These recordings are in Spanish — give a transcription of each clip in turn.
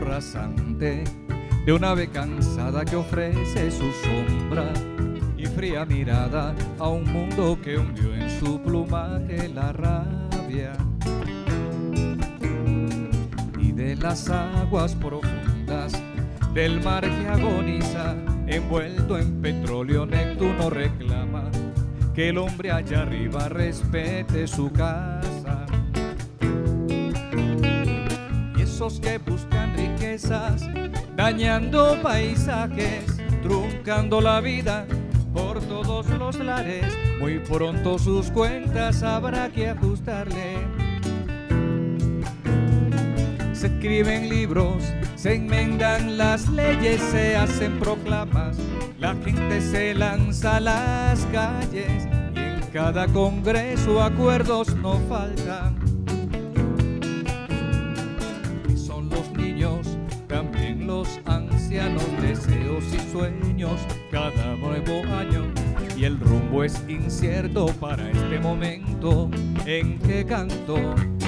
de una ave cansada que ofrece su sombra y fría mirada a un mundo que hundió en su plumaje la rabia. Y de las aguas profundas del mar que agoniza, envuelto en petróleo, Neptuno reclama que el hombre allá arriba respete su casa. Esos que buscan riquezas, dañando paisajes, truncando la vida por todos los lares, muy pronto sus cuentas habrá que ajustarle. Se escriben libros, se enmendan las leyes, se hacen proclamas, la gente se lanza a las calles y en cada congreso acuerdos no faltan. El rumbo es incierto para este momento en que canto.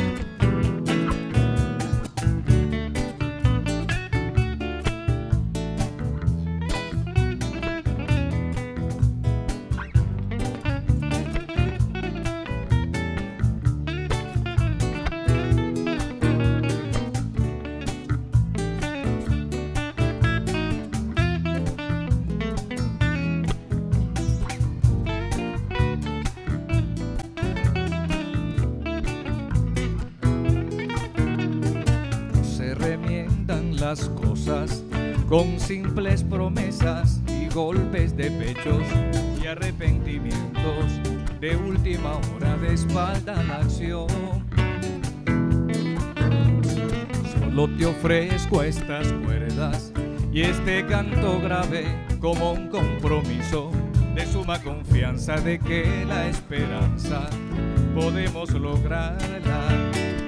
Se remiendan las cosas con simples promesas y golpes de pechos y arrepentimientos de última hora de espalda la acción. Solo te ofrezco estas cuerdas y este canto grave como un compromiso de suma confianza de que la esperanza podemos lograrla.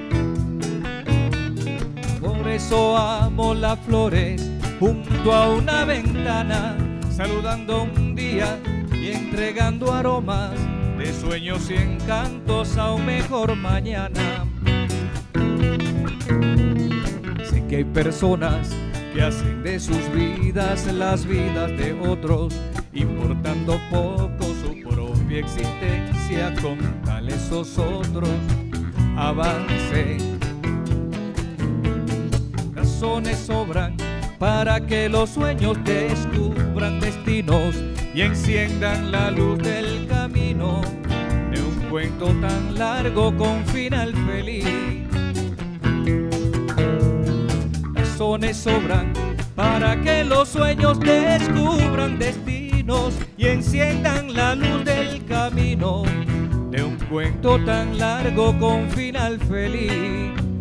Eso amo las flores junto a una ventana, saludando un día y entregando aromas de sueños y encantos a un mejor mañana. Sé que hay personas que hacen de sus vidas las vidas de otros, importando poco su propia existencia con tal esos otros. Avance razones sobran para que los sueños descubran destinos y enciendan la luz del camino de un cuento tan largo con final feliz. Razones sobran para que los sueños descubran destinos y enciendan la luz del camino de un cuento tan largo con final feliz.